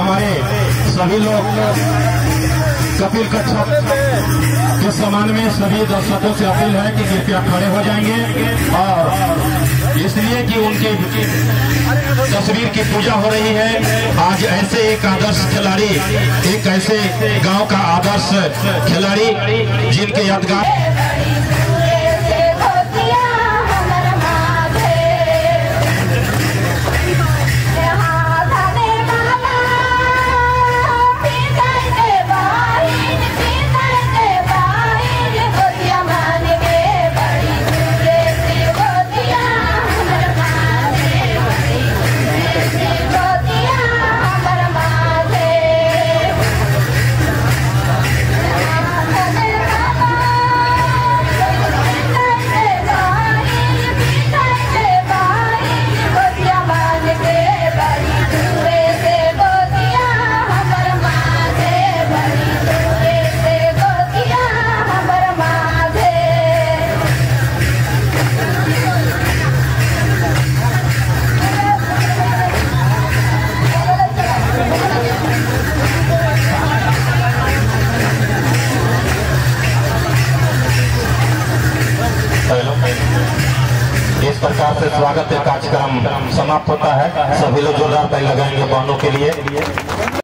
हमारे सभी लोग कपिल कच्छप के समान में सभी दर्शकों से अपील है कि कृपया खड़े हो जाएँगे और इसलिए कि उनकी तस्वीर की पूजा हो रही है। आज ऐसे एक आदर्श खिलाड़ी, एक ऐसे गाँव का आदर्श खिलाड़ी जिनके यादगार प्रकार से स्वागत है। कार्यक्रम समाप्त होता है। सभी लोग जोरदार पैर लगाएँगे बहनों के लिए।